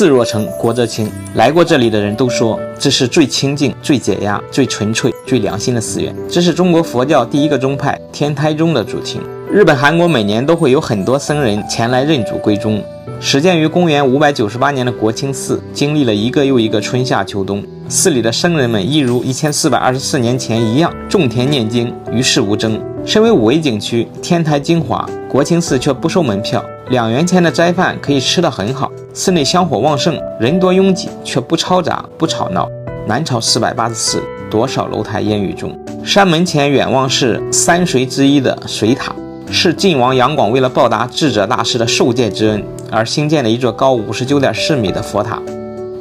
寺若城，国则清。来过这里的人都说，这是最清净、最解压、最纯粹、最良心的寺院。这是中国佛教第一个宗派天台宗的主庭。日本、韩国每年都会有很多僧人前来认祖归宗。始建于公元五百九十八年的国清寺，经历了一个又一个春夏秋冬，寺里的僧人们一如一千四百二十四年前一样，种田念经，与世无争。身为五 A 景区，天台精华，国清寺却不收门票，两元钱的斋饭可以吃得很好。寺内香火旺盛，人多拥挤，却不嘈杂不吵闹。南朝四百八十寺，多少楼台烟雨中。山门前远望是三水之一的水塔，是晋王杨广为了报答智者大师的受戒之恩而兴建的一座高五十九点四米的佛塔。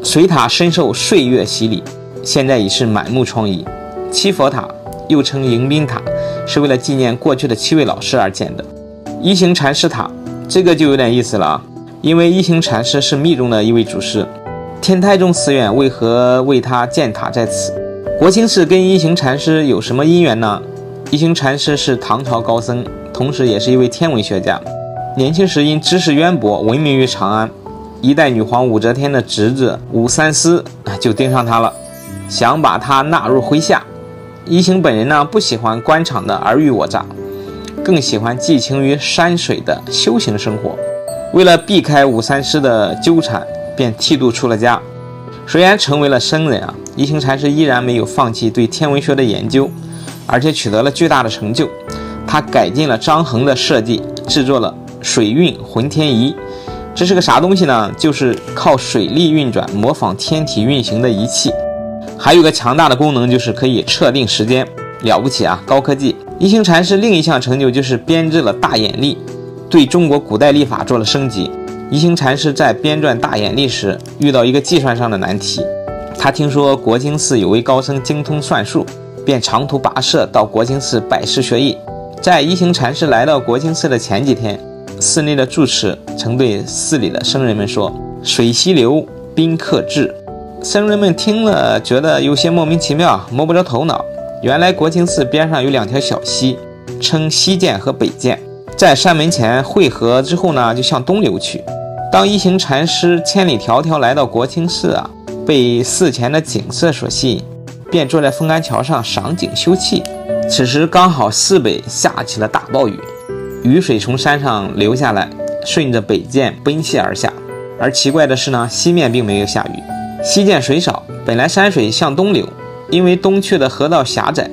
水塔深受岁月洗礼，现在已是满目疮痍。七佛塔又称迎宾塔。是为了纪念过去的七位老师而建的一行禅师塔，这个就有点意思了啊！因为一行禅师是密宗的一位祖师，天台宗寺院为何为他建塔在此？国清寺跟一行禅师有什么因缘呢？一行禅师是唐朝高僧，同时也是一位天文学家，年轻时因知识渊博闻名于长安。一代女皇武则天的侄子武三思，就盯上他了，想把他纳入麾下。一行本人呢不喜欢官场的尔虞我诈，更喜欢寄情于山水的修行生活。为了避开武三思的纠缠，便剃度出了家。虽然成为了僧人啊，一行禅师依然没有放弃对天文学的研究，而且取得了巨大的成就。他改进了张衡的设计，制作了水运浑天仪。这是个啥东西呢？就是靠水力运转、模仿天体运行的仪器。还有个强大的功能，就是可以测定时间，了不起啊！高科技。一行禅师另一项成就就是编制了大眼历，对中国古代历法做了升级。一行禅师在编撰大眼历时，遇到一个计算上的难题。他听说国清寺有位高僧精通算术，便长途跋涉到国清寺拜师学艺。在一行禅师来到国清寺的前几天，寺内的住持曾对寺里的僧人们说：“水西流，宾客至。”僧人们听了，觉得有些莫名其妙，摸不着头脑。原来国清寺边上有两条小溪，称西涧和北涧，在山门前汇合之后呢，就向东流去。当一行禅师千里迢迢来到国清寺啊，被寺前的景色所吸引，便坐在风干桥上赏景休憩。此时刚好寺北下起了大暴雨，雨水从山上流下来，顺着北涧奔泻而下。而奇怪的是呢，西面并没有下雨。西涧水少，本来山水向东流，因为东去的河道狭窄，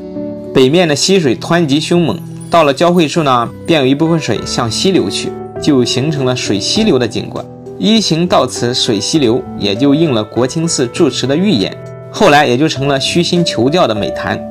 北面的溪水湍急凶猛，到了交汇处呢，便有一部分水向西流去，就形成了水西流的景观。一行到此水西流，也就应了国清寺住持的预言，后来也就成了虚心求教的美谈。